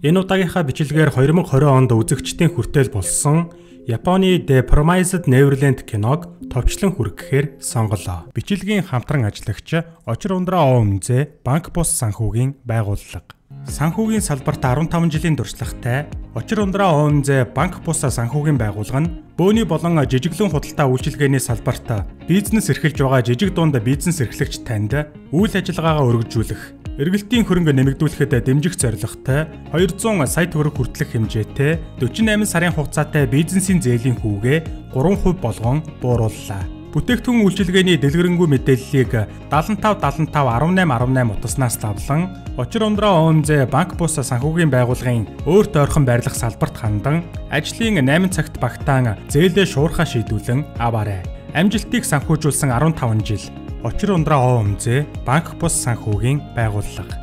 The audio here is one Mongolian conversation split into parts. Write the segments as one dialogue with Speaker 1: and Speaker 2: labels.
Speaker 1: Энэ удаагийнхаа бичлэгээр 2020 онд үзэгчдийн хүртэл болсон Японы The Promised Neverland киног товчлон хүргэхээр сонголоо. Бичлэгийн хамтран ажиллагч Очир ундраа Оомзэ банк бус санхүүгийн байгууллага. Санхүүгийн салбарт 15 жилийн туршлагатай Очир ундраа Оомзэ банк бус санхүүгийн байгууллага нь бөөний болон жижиглэн худалдаа үйлчилгээний салбарт бизнес эрхэлж байгаа жижиг дунд бизнес эрхлэгч танд үйл ажиллагаагаа өргөжүүлэх Эргэлтийн хөрөнгө нэмэгдүүлэхэд дэмжих зорилготой 200 сая төгрөг хүртэлх хэмжээтэй 48 сарын хугацаатай бизнесийн зээлийн хүүгээ 3% болгон буурууллаа. Бүтээгдэхүүн үйлчилгээний дэлгэрэнгүй мэдээллийг 75 75 18 18 утаснаас давлан Очир ундраа ОМЗ банк бус санхүүгийн байгууллагын өөрт ойрхон байрлах салбарт хандан ажлын 8 цагт багтаан зээлээ шуурхаа шийдүүлэн аваарэ. Амжилтыг санхүүжүүлсэн 15 жил Очир ундраа ОМЗ банк бус санхүүгийн байгууллага.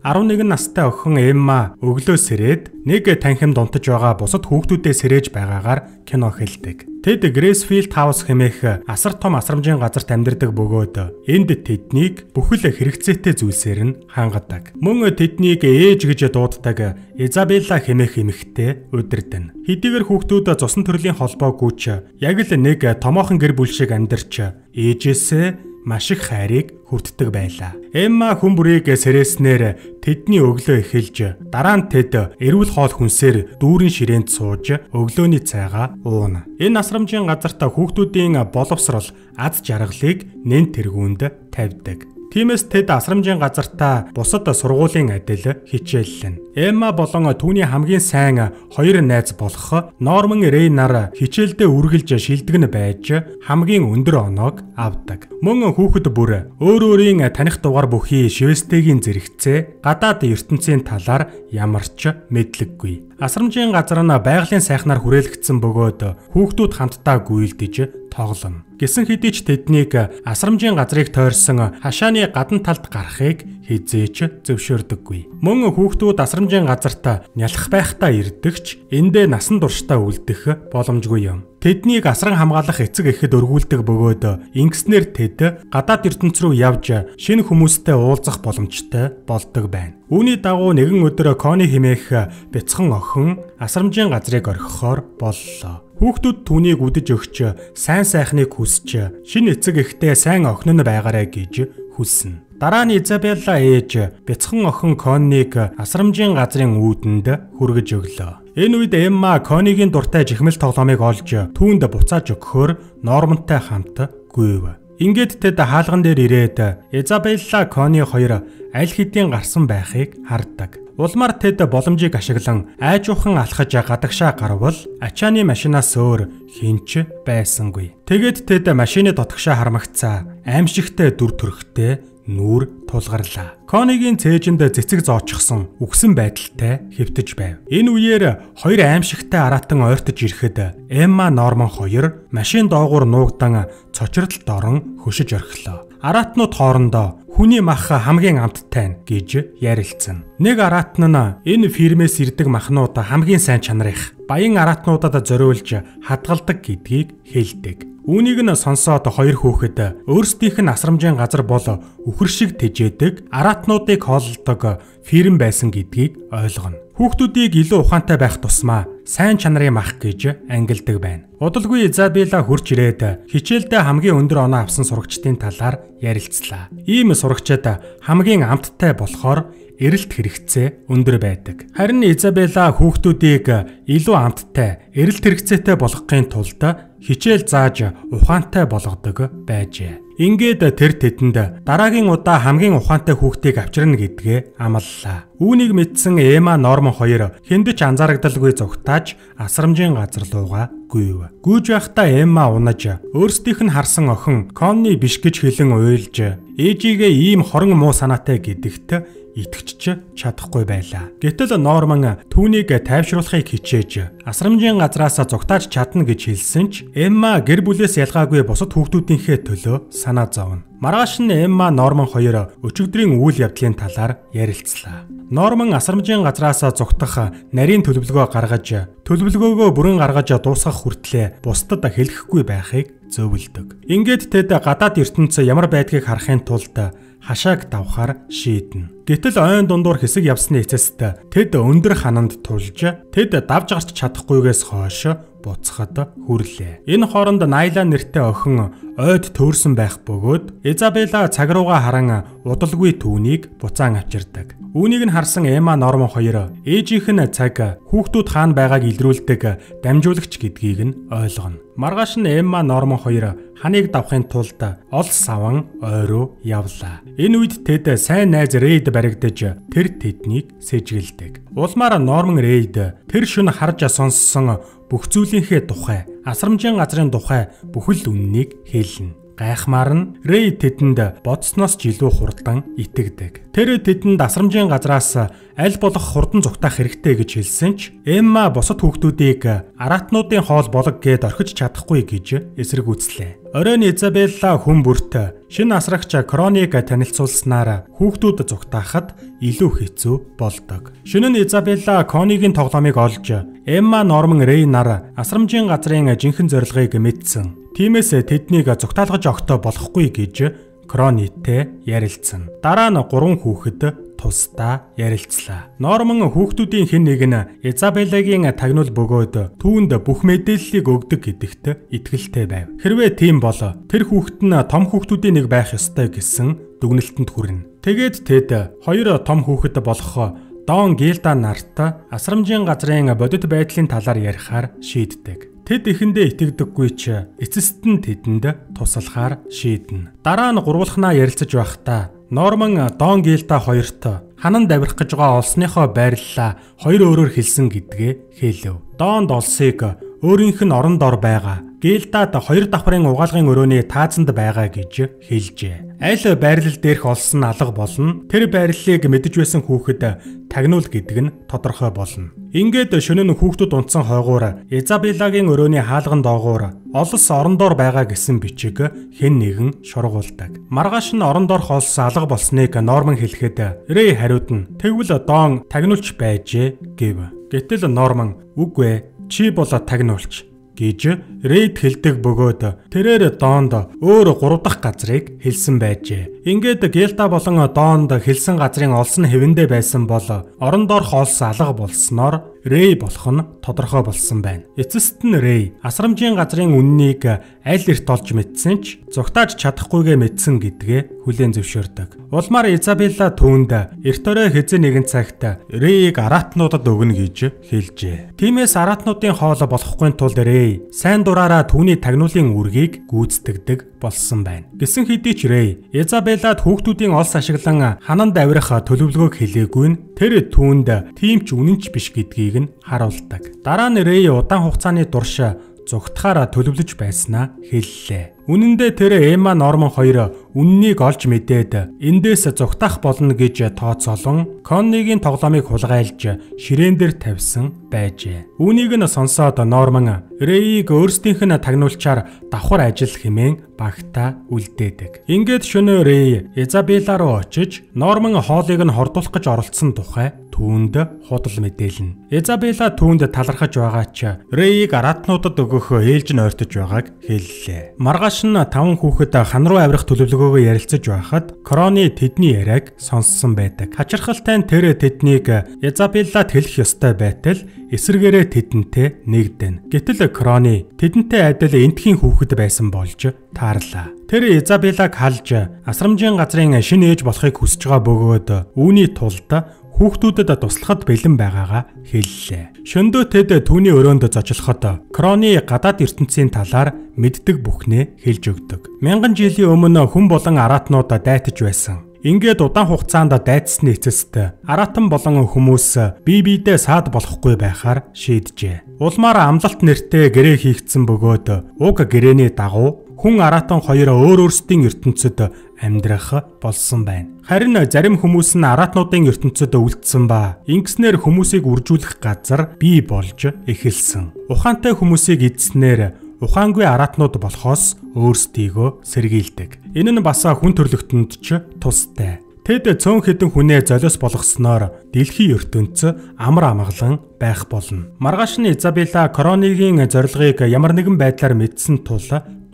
Speaker 1: 11 настай охин Эмма өглөө сэрээд нэг танхимд унтаж байгаа бусад хүүхдүүдээ сэрээж байгаагаар кино хэлдэг. Тэд Грэсфилд хаус хэмээх асар том асрамжийн газарт амьдардаг бөгөөд энд тэднийг бүхэл хэрэгцээтэй зүйлсээр нь хангадаг. Мөн тэднийг ээж гэж дууддаг Изабелла хэмээх эмэгтэй удирдана. Хэдийгээр хүүхдүүд цусан төрлийн холбоогүй ч яг л нэг томоохон гэр бүл шиг амьдарч ээжээсээ маш их хайрыг хүртдэг байлаа. Эмма хүн бүрийг сэрээснээр тэдний өглөө эхэлж дараа нь тэд эрүүл хоол хүнсээр дүүрэн ширээнд сууж өглөөний цайгаа ууна. Энэ насрамжийн газарт хүүхдүүдийн боловсрол аз жаргалыг нэн тэргүүнд тавьдаг. Тиймээс тэд асрамжийн газартаа бусад сургуулийн адил хичээллэн. Эмма болон түүний хамгийн сайн хоёр найз болох Норман Рейнар хичээлдээ үргэлж шилдэгн байж хамгийн өндөр оноог авдаг. Мөн хүүхэд бүр өөр өөрийн таних дугаар бүхий Швестегийн зэрэгцээ гадаад ертөнцийн талаар ямар ч мэдлэггүй. Асрамжийн газар нь байгалийн сайхнаар хүрээлэгдсэн бөгөөд хүүхдүүд хамтдаа гүйлдэж тоглоно. Гэсэн хэдий ч тэднийг асрамжийн газрыг тойрсон хашааны гадна талд гарахыг хизээч зөвшөөрдөггүй. Мөн хүүхдүүд асрамжийн газарт нялх байхдаа ирдэгч эндээ насан туршдаа үлдэх боломжгүй юм. Тэднийг асран хамгаалах эцэг эхэд өргүүлдэг бөгөөд ингэснээр тэд гадаад ертөнц рүү явж шинэ хүмүүстэй уулзах боломжтой болдог байна. Үүний дагуу нэгэн өдөр Кони химээх бяцхан охин асрамжийн газрыг орхихоор боллоо. Хүүхдүүд түүнийг үдэж өгч сайн сайхныг хүсч шинэ эцэг эхтэй сайн охин нь байгаарэ гэж хүснэ. Дараа нь Изабелла ээж бяцхан охин Конниг асрамжийн газрын үүдэнд хүргэж өглөө. Энэ үед Эмма Конигийн дуртай жихмэл тоглоомыг олж түүнд буцааж өгөхөөр Нормонтой хамт гүйв. Ингээд тэд хаалган дээр ирээд Изабелла Кони хоёр аль хэдийн гарсан байхыг хардаг. Улмаар тэд боломжийг ашиглан айжуухан алхаж гадагшаа гарвал ачааны машинаас өөр хинч байсангүй. Тэгээд тэд машины дотгошоо хармагцаа аимшигтай дүр төрхтэй нүүр тулгарлаа. Конигийн цээжинд цэцэг зоочсон үгсэн байдалтай хэвтэж байв. Энэ үеэр хоёр аимшигтай аратан ойртож ирэхэд Эмма Норман хоёр машин доогуур нуугдан цочролт орон хөшиж орхилоо. Аратнууд хоорондоо хүний мах хамгийн амттай гэж ярилцсан. Нэг аратн нь энэ фирмээс ирдэг махнууд хамгийн сайн чанарынх баян аратнуудад зориулж хадгалдаг гэдгийг хэлдэг. Үүнийг нь сонсоод хоёр хүүхэд өөрсдийнх нь асрамжийн газар бол үхэр шиг тэжээдэг аратнуудыг хооллдог фирм байсан гэдгийг ойлгоно. Хүүхдүүдийг илүү ухаантай байх тусмаа сайн чанарын мах гэж ангилдаг байна. Удалгүй Изабелла хурж ирээд хичээлдээ хамгийн өндөр оноо авсан сурагчдын талаар ярилцлаа. Ийм сурагчид хамгийн амттай болохоор эрэлт хэрэгцээ өндөр байдаг. Харин Изабелла хүүхдүүдийг илүү амттай, эрэлт хэрэгцээтэй болгохын тулд хичээл зааж ухаантай болгодог байжээ. Ингээд тэр тэдэнд дараагийн удаа хамгийн ухаантай хүүхдийг авчирна гэдгээ амлалаа. Үүнийг мэдсэн Эма Норман хоёр хэндэж анзаарагдaltaгүй зүгтааж асрамжийн газар руугаа гүйв. Гүйж байхдаа Эма унаж өөрсдийнх нь харсан охин Конни биш гэж хэлэн уйлж ээжигээ ийм хорон муу санаатай гэдэгт итгэж чадахгүй байлаа. Гэтэл Норман түүнийг тайвшруулахыг хичээж асрамжийн газраас зугтааж чадна гэж хэлсэн ч Эмма гэр бүлээс ялгаагүй бусад хүүхдүүдийнхээ төлөө санаа зовно. Маргааш нь Эмма Норман хоёр өчигдрийн үйл явдлын талаар ярилцлаа. Норман асрамжийн газраас зугтах нарийн төлөвлөгөө гаргаж төлөвлөгөөгөө бүрэн гаргаж дуусгах хүртлээр бусдад хэлэхгүй байхыг зөвлөдөг. Ингээд тэд гадаад ертөнцийн ямар байдгийг харахын тулд хашааг давхаар шийднэ. Гэтэл ойн дундуур хэсэг явсны эцэст тэд өндөр хананд тулж тэд давж гарч чадахгүйгээс хойш буцахад хүрлээ. Энэ хооронд Найла нэртэй охин ойд төөрсөн байх бөгөөд Изабелла цаг руугаа харан удалгүй түүнийг буцаан авчирдаг. Үүнийг нь харсан Эма Нормон хоёр ээжийнх нь цаг хүүхдүүд хаана байгааг илрүүлдэг дамжуулагч гэдгийг нь ойлгоно. Маргааш нь Эмма Нормон хоёр ханыг давахын тулд ол саван ойроо явлаа. Энэ үед тэд сайн найз Рейд баригдаж тэр тэднийг сэжгэлдэг. Улмаар Нормон Рейд тэр шөнө харж сонссон бүх зүйлийнхээ тухай, асрамжийн газрын тухай бүхэл үннийг хэлнэ. Гайхмаар нь Рэй тэдэнд бодсноос ч илүү хурдан итгэдэг. Тэр тэдэнд асрамжийн газраас аль болох хурдан зүгтаах хэрэгтэй гэж хэлсэн ч Эмма бусад хүүхдүүдийг аратнуудын хоол болог гээд орхиж чадахгүй гэж эсэргүүцлээ. Оройн Изабелла хүн бүрт шинэ асрагч Кроник танилцуулснаар хүүхдүүд зүгтаахад илүү хэцүү болдог. Шинэ Изабелла Конигийн тоглоомыг олж Эмма Норман Рэй нар асрамжийн газрын жинхэнэ зорилгыг мэдсэн. Тиймээс тэднийг зүгтаалгаж огтоо болохгүй гэж Кронитэй ярилцсан. Дараа нь гурван хүүхэд тусдаа ярилцлаа. Норман хүүхдүүдийн хэн нэг нь Изабеллагийн тагнуул бөгөөд түүнд бүх мэдээллийг өгдөг гэдэгт итгэлтэй байв. Хэрвээ тийм бол тэр хүүхэд нь том хүүхдүүдийн нэг байх ёстой гэсэн дүгнэлтэнд хүрнэ. Тэгээд тэд хоёр том хүүхэд болох Дон Гилда нарт асрамжийн газрын бодит байдлын талаар ярихаар шийддэг. Тэд эхэндээ итгэдэггүй ч эцэст нь тэдэнд туслахаар шийднэ. Дараа нь гурвуулхнаа ярилцаж байхдаа Норман Дон Гилда хоёрт ханан давирах гэж байгаа олсныхоо байрлалаа хоёр өөрөөр хэлсэн гэдгээ хэлв. Донд олсыг өөрийнх нь орон дор байгаа. Гилдад хоёр давхрын угаалгын өрөөний таазанд байгаа гэж хэлжээ. Аль байрлал дээрх олсон алга болно. Тэр байрлалыг мэдэж байсан хүүхэд тагнуул гэдэг нь тодорхой болно. Ингээд шөнө нь хүүхдүүд унтсан хойгуур Изабеллагийн өрөөний хаалган доогуур олс орондоор байгаа гэсэн бичиг хэн нэгэн шургуулдаг. Маргааш нь орондоорх олс алга болсныг Норман хэлэхэд Рэй хариуд нь тэгвэл Дон тагнуулч байжээ гэв. Гэтэл Норман үгүй чи бол тагнуулч гэж рейд хэлдэг бөгөөд тэрээр доонд өөр 3 дахь газрыг хэлсэн байжээ. Ингээд Гелта болон доонд хэлсэн газрын олсон хэвэндээ байсан бол орон доорх олс алга болсноор Рэй болох нь тодорхой болсон байна. Эцэст нь Рэй асрамжийн газрын үннийг аль эрт олж мэдсэн ч зугтааж чадахгүйгээ мэдсэн гэдгээ хүлээн зөвшөөрдөг. Улмаар Изабелла түүнд эрт орой хэзээ нэгэн цагт Рэйг аратнуудад өгнө гэж хэлжээ. Тиймээс аратнуудын хоол болохгүй тулд Рэй сайн дураараа түүний тагнуулын үргийг гүйцэтгэдэг болсон байна. Гэсэн хэдий ч Рэй Изабеллад хүүхдүүдийн олс ашиглан хананд авирах төлөвлөгөөг хэлээгүй нь тэр түүнд тийм ч үнэнч биш гэдгийг гэдгийг нь харуулдаг. Дараа нь Рэй удаан хугацааны турш зүгтхаараа төлөвлөж байснаа хэллээ. Үнэн дээр тэр Эма Норман хоёр үннийг олж мэдээд эндээс зүгтах болно гэж тооцоолон Коннигийн тоглоомыг хулгайлж ширээн дээр тавьсан байжээ. Үүнийг нь сонсоод Норман Рэйг өөрсдийнх нь тагнуулчаар давхар ажил хэмээн багтаа үлдээдэг. Ингээд шөнөө Рэй Изабелла руу очиж Норман хоолыг нь хордуулах гэж оролцсон тухай түүнд худал мэдээлнэ. Изабелла түүнд талархаж байгаа ч Рэйг аратнуудад өгөх ээлж нь ойртож байгааг хэллээ. Маргааш нь таван хүүхэд хан руу авирах төлөвлөгөөгөө ярилцаж байхад Кроны тэдний яриаг сонссон байдаг. Хачирхалтай нь тэр тэднийг Изабеллад хэлэх ёстой байтал эсэргээрээ тэдэнтэй нэгдэнэ. Гэтэл Кроны тэдэнтэй адил энтхийн хүүхэд байсан болж таарлаа. Тэр Изабеллаг халж асрамжийн газрын шинэ ээж болохыг хүсэж байгаа бөгөөд үүний тулд хүүхдүүдэд туслахад бэлэн байгаагаа хэллээ. Шөндөө тэд түүний өрөөнд зочлоход Кроны гадаад ертөнцийн талаар мэддэг бүхнээ хэлж өгдөг. Мянган жилийн өмнө хүн болон аратнууд дайтаж байсан. Ингээд удаан хугацаанд дайцсны эцэст аратан болон хүмүүс бие биедээ саад болохгүй байхаар шийджээ. Улмаар амлалт нэртэй гэрээ хийгдсэн бөгөөд уг гэрээний дагуу хүн аратан хоёр өөр өөрсдийн ертөнцид амьдрах болсон байна. Харин зарим хүмүүс нь аратнуудын ертөнцид үлдсэн ба ингэснээр хүмүүсийг үржүүлэх газар бий болж эхэлсэн. Ухаантай хүмүүсийг эзснээр ухаангүй аратнууд болохоос өөрсдийгөө сэргийлдэг. Энэ нь бас хүн төрлөختөнд ч тустай. Тэд цөөн хэдэн хүнээ золиос болгосноор дэлхийн ертөнц амар амгалан байх болно. Маргааш нь Изабелла Коронигийн зорилгыг ямар нэгэн байдлаар мэдсэн тул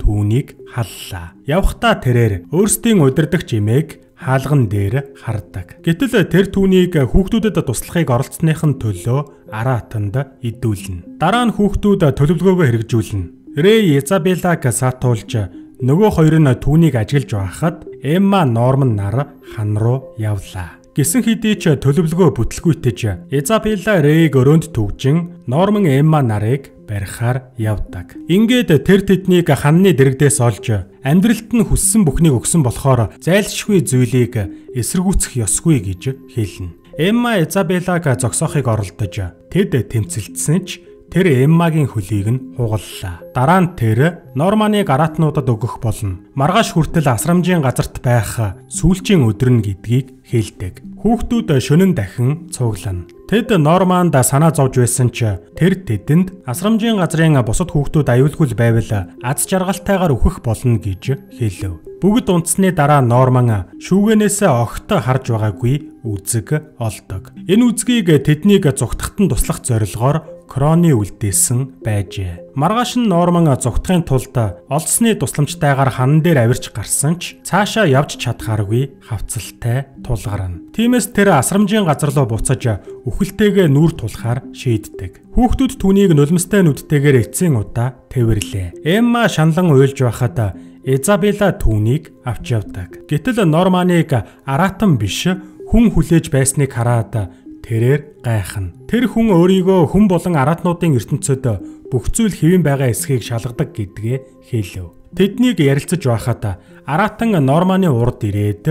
Speaker 1: түүнийг халлаа. Явхдаа тэрээр өөрсдийн удирдах жимээг хаалган дээр хардаг. Гэтэл тэр түүнийг хүүхдүүдэд туслахыг оролцсоныхын төлөө Аратанд идүүлнэ. Дараа нь хүүхдүүд төлөвлөгөөгөө хэрэгжүүлнэ. Рэй Изабеллаг сатуулж нөгөө хоёр нь түүнийг ажиглаж байхад Эмма Норман нар хан руу явлаа. Гисэн хэдий ч төлөвлөгөө бүтлгүүтэж Изабелла Рейг өрөөнд түгжин Норман Эмма нарыг барихаар явдаг. Ингээд тэр тэднийг ханны дэрэгдээс олж амьдралд нь хүссэн бүхнийг өгсөн болохоор зайлшгүй зүйлийг эсэргүүцэх ёсгүй гэж хэлнэ. Эмма Изабеллаг зогсоохыг оролдож тэд тэмцэлдсэн ч Тэр Эммагийн хөлийг нь хугаллаа. Дараа нь тэр Норманы гараатнуудад өгөх болно. Маргааш хүртэл асрамжийн газарт байх сүүлчийн өдөр нь гэдгийг хэлдэг. Хүүхдүүд шөнөн дахин цуглана. Тэд Норманд санаа зовж байсан ч тэр тэдэнд асрамжийн газрын бусад хүүхдүүд аюулгүй байвал аз жаргалтайгаар өөхөх болно гэж хэлв. Бүгд унтсны дараа Норман шүүгэнээс огт харж байгаагүй үзэг олдог. Энэ үзгийг тэднийг зүгтахт нь туслах зорилгоор Кроны үлдээсэн байжээ. Маргааш нь Норман зүгтахын тулд олдсны тусламжтайгаар хан дээр авирч гарсан ч цаашаа явж чадхааргүй хавцалтай тулгарна. Тиймээс тэр асрамжийн газар руу буцаж үхэлтэйгээ нүүр тулахаар шийддэг. Хүүхдүүд түүнийг нулимстай нүдтэйгээр эцсийн удаа тэвэрлээ. Эмма шанлан уйлж байхад Изабелла түүнийг авч явдаг. Гэтэл Норманыг аратан биш хүн хүлээж байсныг хараад тэрээр гайхна. Тэр хүн өөрийгөө хүн болон аратнуудын ертөнцөд бүх зүйл хэвэн байгаа эсхийг шалгадаг гэдгээ хэлв. Тэднийг ярилцаж байхад аратан Норманы урд ирээд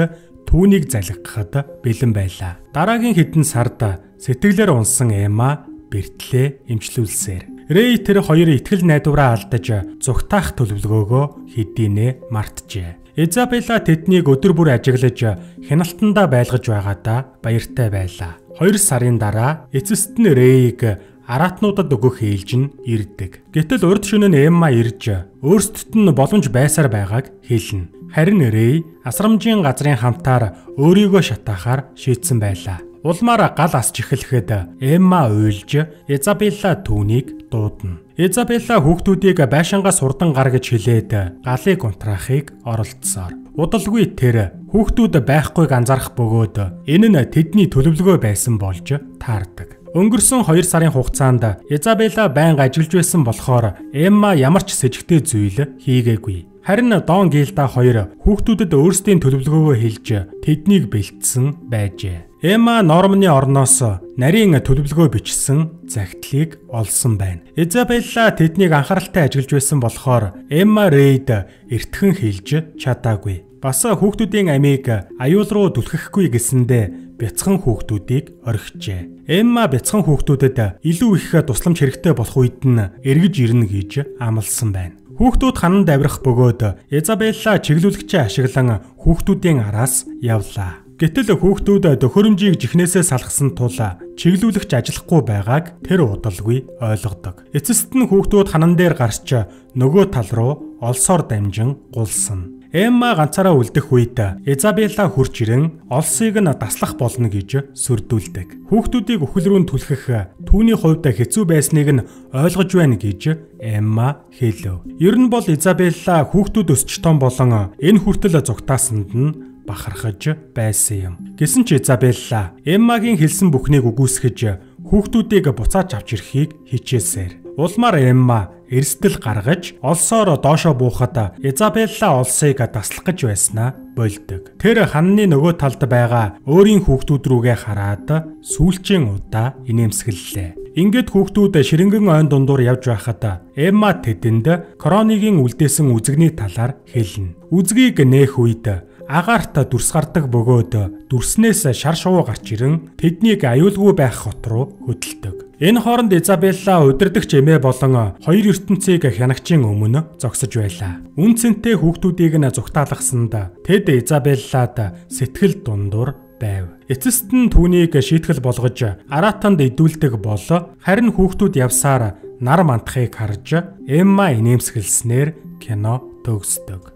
Speaker 1: түүнийг залгахад бэлэн байлаа. Дараагийн хэдэн сард сэтгэлээр унсан Эма бэртлээ имчлүүлсээр. Рэй тэр хоёр ихтгэл найдвараа алдаж зүгтаах төлөвлөгөөгөө хэдийнэ мартжээ. Изабелла тэднийг өдөр бүр ажиглаж хяналтандаа байлгаж байгаадаа баяртай байлаа. 2 сарын дараа эцэст нь Рэйг аратнуудад өгөх ээлж нь ирдэг. Гэтэл урд шөнө нь Эмма ирж өөрсдөд нь боломж байсаар байгааг хэлнэ. Харин Рэй асрамжийн газрын хамтаар өөрийгөө шатаахаар шийдсэн байлаа. Улмаар гал асч эхлэхэд Эмма уйлж Изабелла түүнийг дуудана. Изабелла хүүхдүүдийг байшингаас урдан гар гэж хэлээд галыг унтраахыг оролдсоор. Удалгүй тэр хүүхдүүд байхгүйг анзаарах бөгөөд энэ нь тэдний төлөвлөгөө байсан болж таардаг. Өнгөрсөн 2 сарын хугацаанд Изабелла байнга ажиллаж байсан болохоор Эмма ямар ч сэжигтэй зүйл хийгээгүй. Харин Дон Гилда хоёр хүүхдүүдэд өөрсдийн төлөвлөгөөгөө хэлж тэднийг бэлдсэн байжээ. Эма Нормны орноос нарийн төлөвлөгөө бичсэн загтлыг олсон байна. Изабелла тэднийг анхааралтай ажиллаж байсан болохоор Эмма Рейд эртхэн хэлж чадаагүй. Бас хүүхдүүдийн амийг аюул руу түлхэхгүй гэсэндэ бяцхан хүүхдүүдийг орхижээ. Эмма бяцхан хүүхдүүдэд илүү их тусламж хэрэгтэй болох үед нь эргэж ирнэ гэж амласан байна. Хүүхдүүд хананд авирах бөгөөд Изабелла чиглүүлэгчээ ашиглан хүүхдүүдийн араас явлаа. Гэтэл хүүхдүүд төхөөрөмжийг жихнээсээ салгасан тул чиглүүлэгч ажиллахгүй байгааг тэр удалгүй ойлгодог. Эцэст нь хүүхдүүд ханан дээр гарч нөгөө тал руу олсоор дамжин гулсан. Эмма ганцаараа үлдэх үед Изабелла хурж ирэн олсыг нь таслах болно гэж сүрдүүлдэг. Хүүхдүүдийг өхөл рүү түлхэх түүний хувьд хэцүү байсныг нь ойлгож байна гэж Эмма хэлв. Ер нь бол Изабелла хүүхдүүд өсч том болон энэ хүртэл зугтаасанд нь бахархаж байсан юм. Гэсэн ч Изабелла Эммагийн хэлсэн бүхнийг үгүйсгэж хүүхдүүдийг буцааж авч ирэхийг хичээсээр. Улмаар Эмма эрсдэл гаргаж олсоор доошо буухад Изабелла олсыг таслах гэж байснаа болдог. Тэр ханны нөгөө талд байгаа өөрийн хүүхдүүд рүүгээ хараад сүүлчийн удаа инээмсэглэлээ. Ингээд хүүхдүүд ширэнгэн ойн дундуур явж байхад Эмма тэдэнд Кронигийн үлдээсэн үзэгний талаар хэлнэ. Үзгийг нээх үед агаарт дүрс гардаг бөгөөд дүрснээс шар шувуу гарч ирэн тэднийг аюулгүй байх хот руу хөдөлдөг. Энэ хооронд Изабелла удирдахч эмээ болон хоёр ертөнцийг хянагчийн өмнө зогсож байлаа. Үн цэнтэй хүүхдүүдийг нь зүгтаалгасанд тэд Изабеллад сэтгэл дундуур байв. Эцэст нь түүнийг шийтгэл болгож аратанд идүүлдэг бол харин хүүхдүүд явсаар нар мандахыг харж Эмма инээмсэглснээр кино төгсдөг.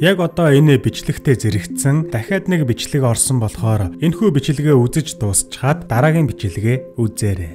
Speaker 1: Яг одоо энэ бичлэгтээ зэрэгцсэн дахиад нэг бичлэг орсон болохоор энэхүү бичлэгээ үзэж дуусчаад дараагийн бичлэгээ үзээрэй.